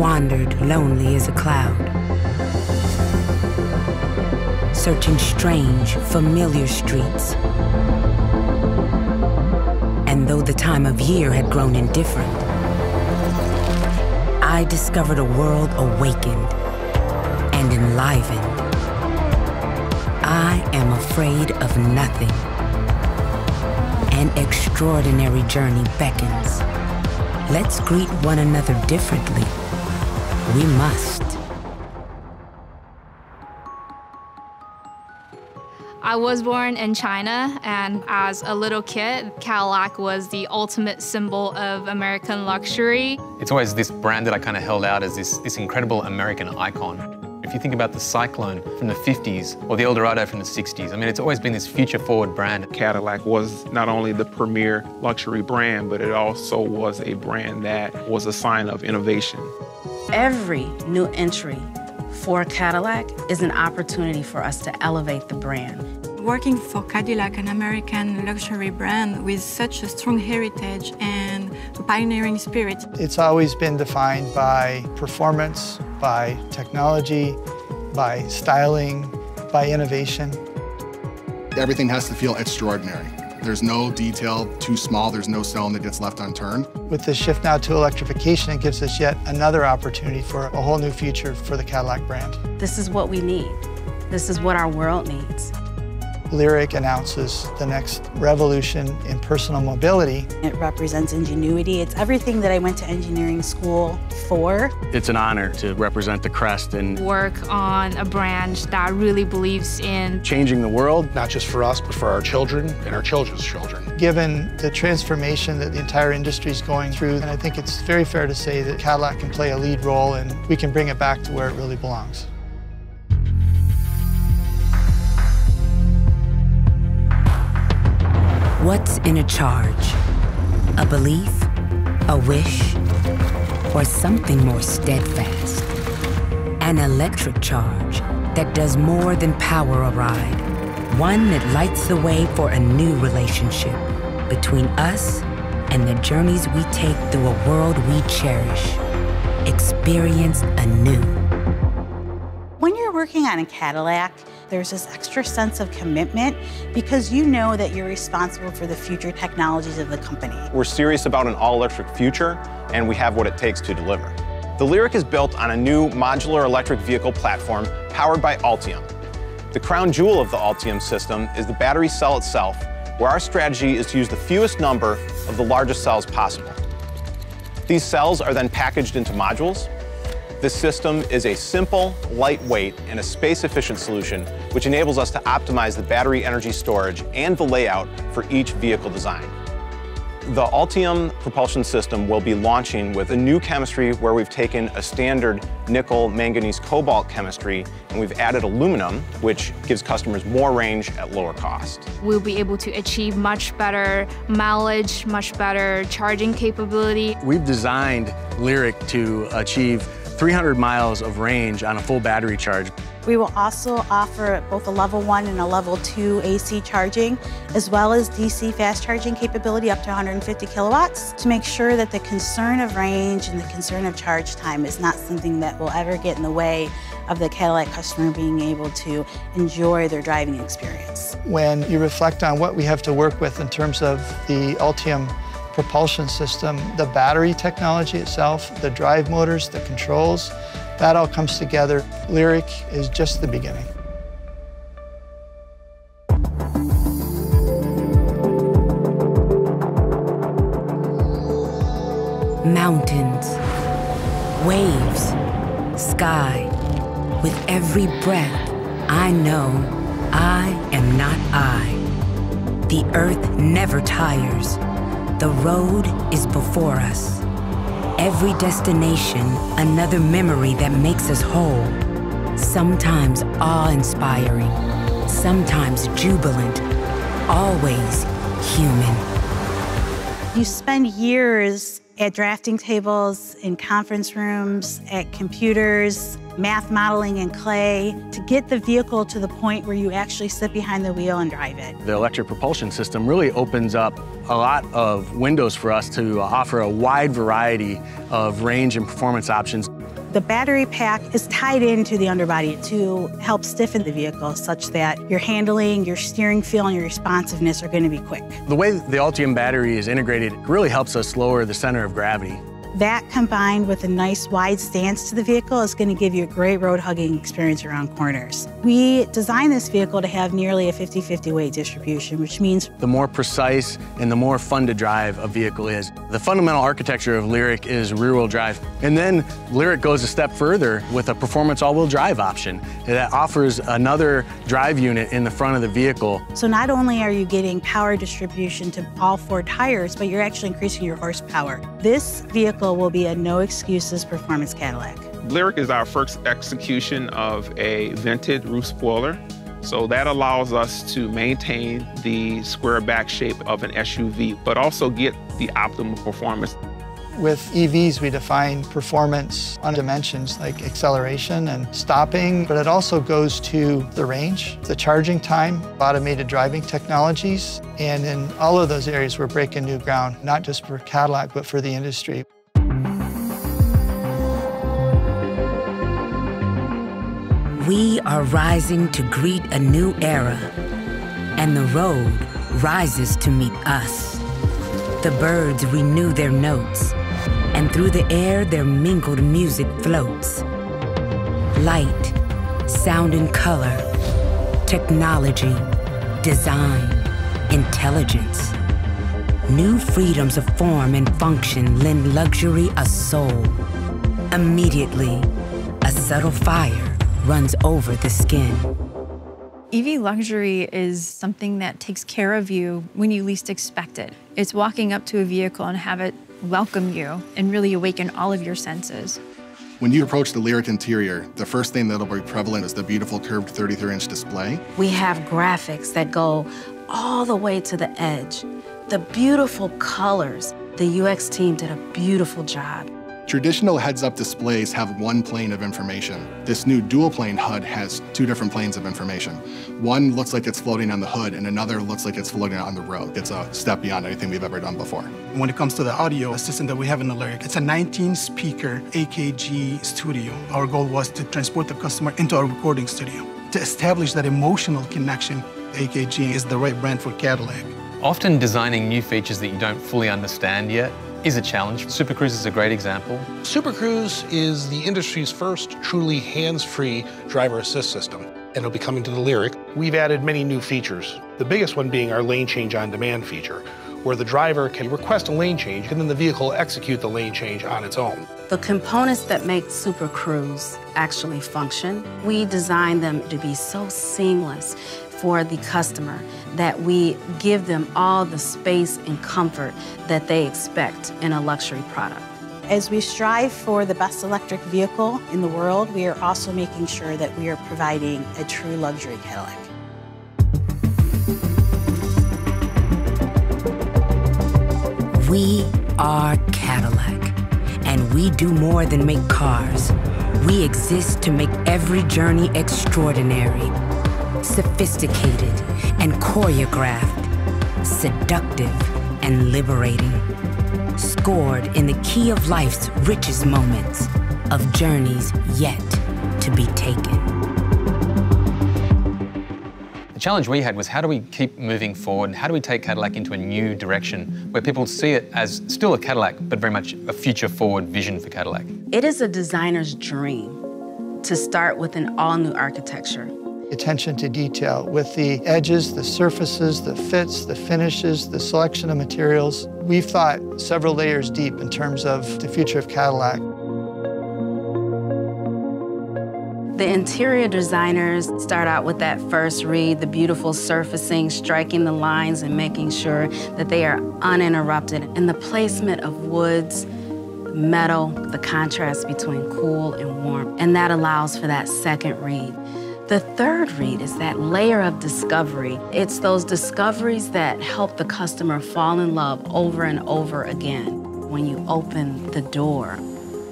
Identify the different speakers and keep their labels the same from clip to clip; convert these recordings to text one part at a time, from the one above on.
Speaker 1: wandered lonely as a cloud, searching strange, familiar streets. And though the time of year had grown indifferent, I discovered a world awakened and enlivened. I am afraid of nothing. An extraordinary journey beckons. Let's greet one another differently. We must.
Speaker 2: I was born in China, and as a little kid, Cadillac was the ultimate symbol of American luxury.
Speaker 3: It's always this brand that I kind of held out as this, this incredible American icon. If you think about the Cyclone from the 50s or the Eldorado from the 60s, I mean, it's always been this future-forward brand.
Speaker 4: Cadillac was not only the premier luxury brand, but it also was a brand that was a sign of innovation.
Speaker 5: Every new entry for Cadillac is an opportunity for us to elevate the brand.
Speaker 6: Working for Cadillac, an American luxury brand with such a strong heritage and pioneering spirit.
Speaker 7: It's always been defined by performance, by technology, by styling, by innovation.
Speaker 8: Everything has to feel extraordinary. There's no detail too small, there's no stone that gets left unturned.
Speaker 7: With the shift now to electrification, it gives us yet another opportunity for a whole new future for the Cadillac brand.
Speaker 5: This is what we need. This is what our world needs.
Speaker 7: Lyriq announces the next revolution in personal mobility.
Speaker 9: It represents ingenuity. It's everything that I went to engineering school for.
Speaker 10: It's an honor to represent the crest and
Speaker 2: work on a brand that really believes in
Speaker 10: changing the world,
Speaker 11: not just for us, but for our children and our children's children.
Speaker 7: Given the transformation that the entire industry is going through, and I think it's very fair to say that Cadillac can play a lead role and we can bring it back to where it really belongs.
Speaker 1: What's in a charge? A belief? A wish? Or something more steadfast? An electric charge that does more than power a ride. One that lights the way for a new relationship between us and the journeys we take through a world we cherish. Experienced anew.
Speaker 9: When you're working on a Cadillac, there's this extra sense of commitment because you know that you're responsible for the future technologies of the company.
Speaker 12: We're serious about an all-electric future, and we have what it takes to deliver. The Lyriq is built on a new modular electric vehicle platform powered by Ultium. The crown jewel of the Ultium system is the battery cell itself, where our strategy is to use the fewest number of the largest cells possible. These cells are then packaged into modules, this system is a simple, lightweight, and a space-efficient solution which enables us to optimize the battery energy storage and the layout for each vehicle design. The Ultium propulsion system will be launching with a new chemistry where we've taken a standard nickel, manganese, cobalt chemistry and we've added aluminum, which gives customers more range at lower cost.
Speaker 2: We'll be able to achieve much better mileage, much better charging capability.
Speaker 10: We've designed Lyriq to achieve 300 miles of range on a full battery charge.
Speaker 9: We will also offer both a level one and a level two AC charging, as well as DC fast charging capability up to 150 kilowatts to make sure that the concern of range and the concern of charge time is not something that will ever get in the way of the Cadillac customer being able to enjoy their driving experience.
Speaker 7: When you reflect on what we have to work with in terms of the Ultium propulsion system, the battery technology itself, the drive motors, the controls, that all comes together. Lyriq is just the beginning.
Speaker 1: Mountains, waves, sky. With every breath, I know I am not I. The earth never tires. The road is before us. Every destination, another memory that makes us whole. Sometimes awe-inspiring, sometimes jubilant, always human.
Speaker 9: You spend years at drafting tables, in conference rooms, at computers, math modeling and clay to get the vehicle to the point where you actually sit behind the wheel and drive it.
Speaker 10: The electric propulsion system really opens up a lot of windows for us to offer a wide variety of range and performance options.
Speaker 9: The battery pack is tied into the underbody to help stiffen the vehicle such that your handling, your steering feel, and your responsiveness are going to be quick.
Speaker 10: The way the Ultium battery is integrated really helps us lower the center of gravity.
Speaker 9: That combined with a nice wide stance to the vehicle is going to give you a great road hugging experience around corners. We designed this vehicle to have nearly a 50-50 weight distribution, which means
Speaker 10: the more precise and the more fun to drive a vehicle is. The fundamental architecture of Lyriq is rear-wheel drive. And then Lyriq goes a step further with a performance all-wheel drive option that offers another drive unit in the front of the vehicle.
Speaker 9: So not only are you getting power distribution to all four tires, but you're actually increasing your horsepower. This vehicle vehicle will be a no excuses performance Cadillac.
Speaker 4: Lyriq is our first execution of a vented roof spoiler. So that allows us to maintain the square back shape of an SUV, but also get the optimal performance.
Speaker 7: With EVs, we define performance on dimensions like acceleration and stopping, but it also goes to the range, the charging time, automated driving technologies, and in all of those areas, we're breaking new ground, not just for Cadillac, but for the industry.
Speaker 1: We are rising to greet a new era, and the road rises to meet us. The birds renew their notes, and through the air their mingled music floats. Light, sound and color, technology, design, intelligence. New freedoms of form and function lend luxury a soul. Immediately, a subtle fire runs over the skin.
Speaker 13: EV luxury is something that takes care of you when you least expect it. It's walking up to a vehicle and have it welcome you and really awaken all of your senses.
Speaker 8: When you approach the Lyriq interior, the first thing that'll be prevalent is the beautiful curved 33-inch display.
Speaker 5: We have graphics that go all the way to the edge. The beautiful colors. The UX team did a beautiful job.
Speaker 8: Traditional heads-up displays have one plane of information. This new dual-plane HUD has two different planes of information. One looks like it's floating on the hood, and another looks like it's floating on the road. It's a step beyond anything we've ever done before.
Speaker 14: When it comes to the audio system that we have in the Lyriq, it's a 19-speaker AKG studio. Our goal was to transport the customer into our recording studio. To establish that emotional connection, AKG is the right brand for Cadillac.
Speaker 3: Often designing new features that you don't fully understand yet is a challenge. Super Cruise is a great example.
Speaker 11: Super Cruise is the industry's first truly hands-free driver assist system, and it'll be coming to the Lyriq. We've added many new features, the biggest one being our lane change on demand feature, where the driver can request a lane change and then the vehicle execute the lane change on its own.
Speaker 5: The components that make Super Cruise actually function, we designed them to be so seamless for the customer that we give them all the space and comfort that they expect in a luxury product.
Speaker 9: As we strive for the best electric vehicle in the world, we are also making sure that we are providing a true luxury Cadillac.
Speaker 1: We are Cadillac, and we do more than make cars. We exist to make every journey extraordinary sophisticated and choreographed, seductive and liberating, scored in the key of life's richest moments, of journeys yet to be taken.
Speaker 3: The challenge we had was how do we keep moving forward? and How do we take Cadillac into a new direction where people see it as still a Cadillac, but very much a future forward vision for Cadillac?
Speaker 5: It is a designer's dream to start with an all new architecture
Speaker 7: attention to detail with the edges, the surfaces, the fits, the finishes, the selection of materials. We've thought several layers deep in terms of the future of Cadillac.
Speaker 5: The interior designers start out with that first read, the beautiful surfacing, striking the lines and making sure that they are uninterrupted. And the placement of woods, metal, the contrast between cool and warm. And that allows for that second read. The third read is that layer of discovery. It's those discoveries that help the customer fall in love over and over again. When you open the door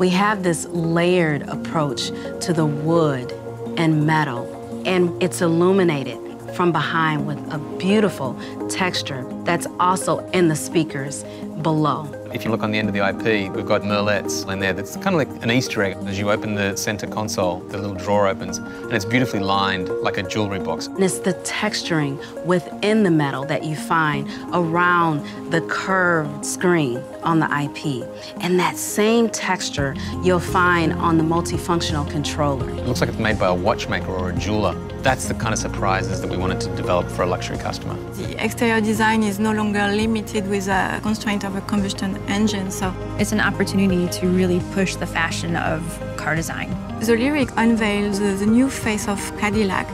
Speaker 5: We have this layered approach to the wood and metal, and it's illuminated from behind with a beautiful texture that's also in the speakers below.
Speaker 3: If you look on the end of the IP, we've got merlettes in there that's kind of like an Easter egg. As you open the center console, the little drawer opens, and it's beautifully lined like a jewelry box.
Speaker 5: And it's the texturing within the metal that you find around the curved screen on the IP. And that same texture you'll find on the multifunctional controller.
Speaker 3: It looks like it's made by a watchmaker or a jeweler. That's the kind of surprises that we wanted to develop for a luxury customer.
Speaker 6: The exterior design is no longer limited with a constraint of a combustion engine, so
Speaker 13: it's an opportunity to really push the fashion of car design.
Speaker 6: The Lyriq unveils the, the new face of Cadillac.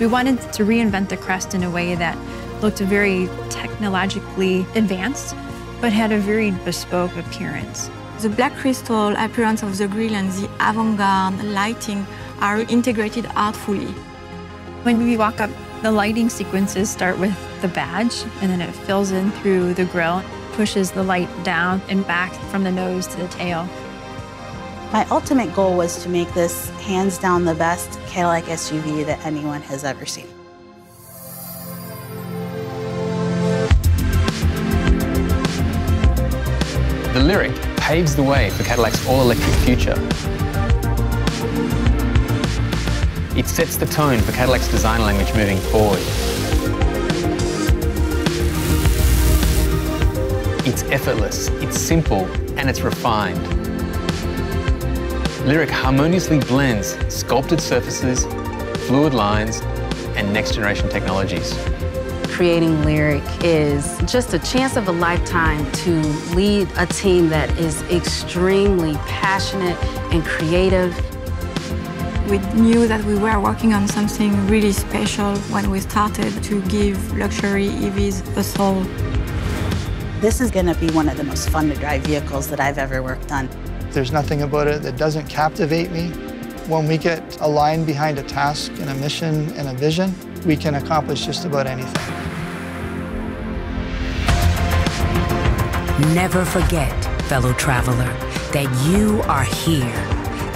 Speaker 13: We wanted to reinvent the crest in a way that looked very technologically advanced, but had a very bespoke appearance.
Speaker 6: The black crystal appearance of the grille and the avant-garde lighting are integrated artfully.
Speaker 13: When we walk up, the lighting sequences start with the badge, and then it fills in through the grille, pushes the light down and back from the nose to the tail.
Speaker 9: My ultimate goal was to make this hands down the best Cadillac SUV that anyone has ever seen.
Speaker 3: The Lyriq paves the way for Cadillac's all-electric future. It sets the tone for Cadillac's design language moving forward. It's effortless, it's simple, and it's refined. Lyriq harmoniously blends sculpted surfaces, fluid lines, and next-generation technologies.
Speaker 5: Creating Lyriq is just a chance of a lifetime to lead a team that is extremely passionate and creative.
Speaker 6: We knew that we were working on something really special when we started to give luxury EVs a soul.
Speaker 9: This is going to be one of the most fun to drive vehicles that I've ever worked on.
Speaker 7: There's nothing about it that doesn't captivate me. When we get aligned behind a task and a mission and a vision, we can accomplish just about anything.
Speaker 1: Never forget, fellow traveler, that you are here,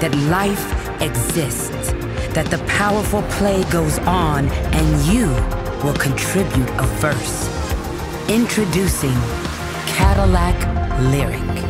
Speaker 1: that life exists, that the powerful play goes on, and you will contribute a verse. Introducing Cadillac Lyriq.